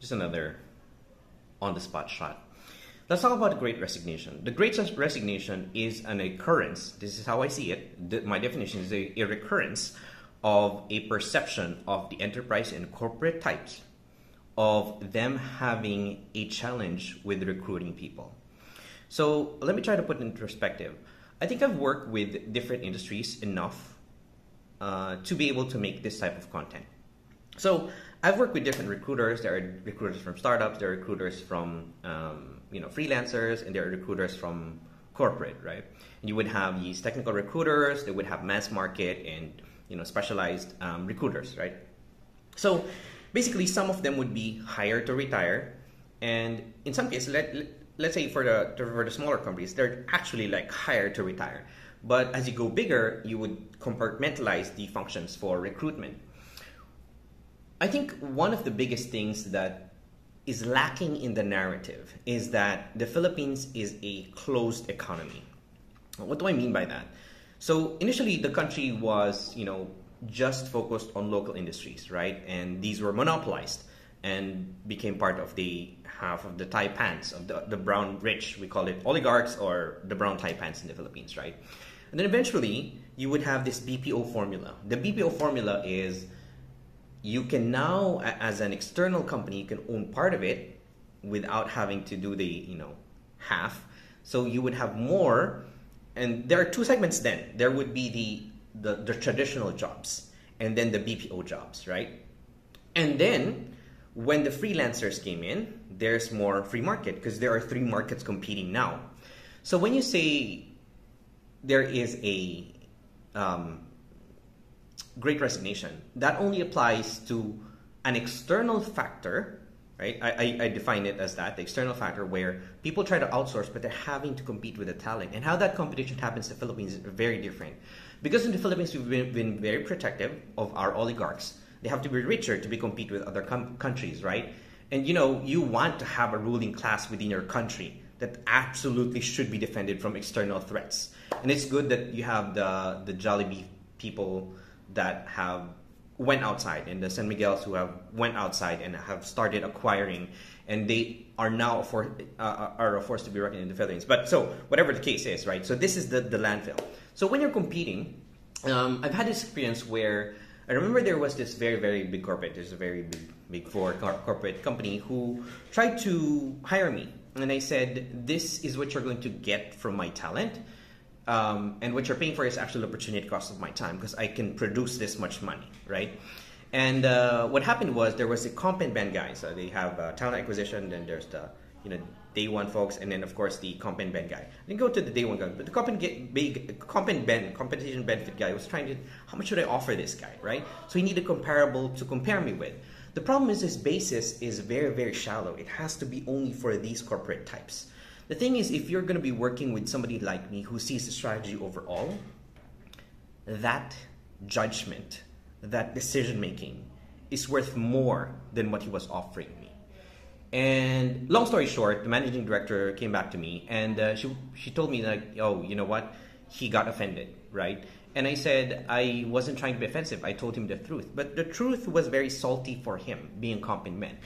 just another on the spot shot. Let's talk about the Great Resignation. The Great Resignation is an occurrence. This is how I see it. My definition is a, a recurrence of a perception of the enterprise and corporate types of them having a challenge with recruiting people. So let me try to put it into perspective. I think I've worked with different industries enough uh, to be able to make this type of content. So I've worked with different recruiters. There are recruiters from startups, there are recruiters from um, you know freelancers, and there are recruiters from corporate, right? And you would have these technical recruiters, they would have mass market and you know specialized um, recruiters, right? So basically, some of them would be hired to retire, and in some cases, let, let's say for the for the smaller companies, they're actually like hired to retire. But as you go bigger, you would compartmentalize the functions for recruitment. I think one of the biggest things that is lacking in the narrative is that the Philippines is a closed economy. What do I mean by that? So initially, the country was, you know, just focused on local industries, right? And these were monopolized and became part of the half of the taipans of the, the brown rich. We call it oligarchs or the brown taipans in the Philippines, right? And then eventually, you would have this BPO formula. The BPO formula is you can now, as an external company, you can own part of it without having to do the, you know, half. So you would have more, and there are two segments then. There would be the, the, the traditional jobs and then the BPO jobs, right? And then when the freelancers came in, there's more free market because there are three markets competing now. So when you say there is a um, great resignation. That only applies to an external factor, right? I, I, I, define it as that, the external factor where people try to outsource, but they're having to compete with the talent. And how that competition happens in the Philippines is very different. Because in the Philippines, we've been, been very protective of our oligarchs. They have to be richer to be compete with other com- countries, right? And you know, you want to have a ruling class within your country that absolutely should be defended from external threats. And it's good that you have the the Jollibee people that have went outside and the San Miguel's who have went outside and have started acquiring and they are now for, uh, are a force to be reckoned in the Philippines. But so whatever the case is, right? So this is the, the landfill. So when you're competing, um, I've had this experience where I remember there was this very very big corporate. There's a very big big four corporate company who tried to hire me, and I said, "This is what you're going to get from my talent." Um, and what you're paying for is actually the opportunity cost of my time because I can produce this much money, right? And uh, what happened was there was a comp and ben guy. So they have uh, talent acquisition, then there's the you know day one folks, and then of course the comp and ben guy. Didn't go to the day one guy, but the comp and get big comp and ben compensation benefit guy was trying to how much should I offer this guy, right? So he needed comparable to compare me with. The problem is his basis is very very shallow. It has to be only for these corporate types. The thing is, if you're going to be working with somebody like me who sees the strategy overall, that judgment, that decision making is worth more than what he was offering me. And long story short, the managing director came back to me and uh, she, she told me, like, oh, you know what? He got offended, right? And I said, I wasn't trying to be offensive. I told him the truth. But the truth was very salty for him, being competent men.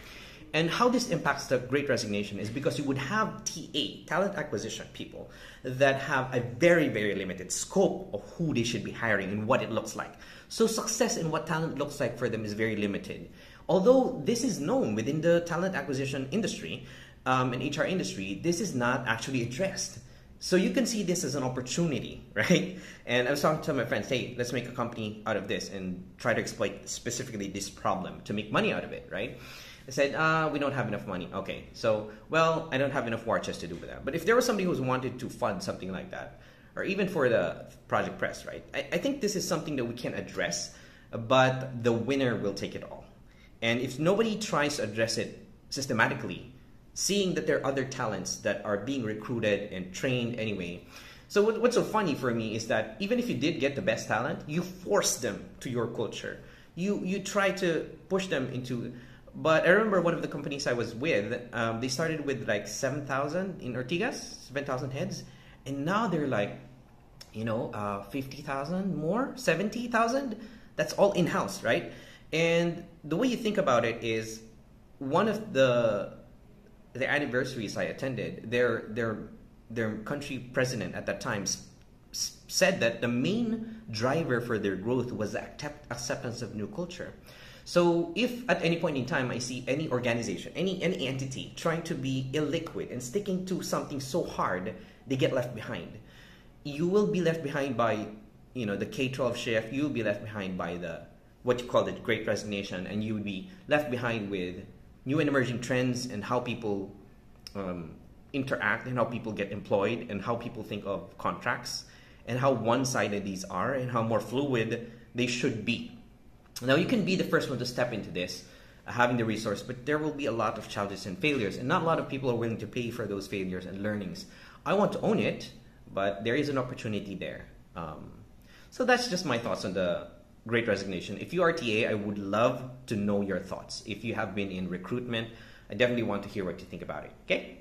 And how this impacts the great resignation is because you would have TA, talent acquisition people, that have a very, very limited scope of who they should be hiring and what it looks like. So success in what talent looks like for them is very limited. Although this is known within the talent acquisition industry um, and HR industry, this is not actually addressed. So you can see this as an opportunity, right? And I was talking to my friends, hey, let's make a company out of this and try to exploit specifically this problem to make money out of it, right? I said, uh, we don't have enough money. Okay, so, well, I don't have enough war chest to do with that. But if there was somebody who's wanted to fund something like that, or even for the Project Press, right? I, I think this is something that we can address, but the winner will take it all. And if nobody tries to address it systematically, seeing that there are other talents that are being recruited and trained anyway. So what, what's so funny for me is that even if you did get the best talent, you force them to your culture. You you try to push them into but I remember one of the companies I was with, um, they started with like 7,000 in Ortigas, 7,000 heads. And now they're like, you know, uh, 50,000 more, 70,000. That's all in house, right? And the way you think about it is one of the the anniversaries I attended, their their their country president at that time said that the main driver for their growth was the accept- acceptance of new culture. So if at any point in time I see any organization, any any entity trying to be illiquid and sticking to something so hard, they get left behind. You will be left behind by, you know, the K-12 shift. You will be left behind by the what you call the Great Resignation, and you would be left behind with new and emerging trends and how people um, interact and how people get employed and how people think of contracts and how one-sided these are and how more fluid they should be. Now you can be the first one to step into this, uh, having the resource, but there will be a lot of challenges and failures, and not a lot of people are willing to pay for those failures and learnings. I want to own it, but there is an opportunity there. Um, so that's just my thoughts on the Great Resignation. If you are TA, I would love to know your thoughts. If you have been in recruitment, I definitely want to hear what you think about it. Okay?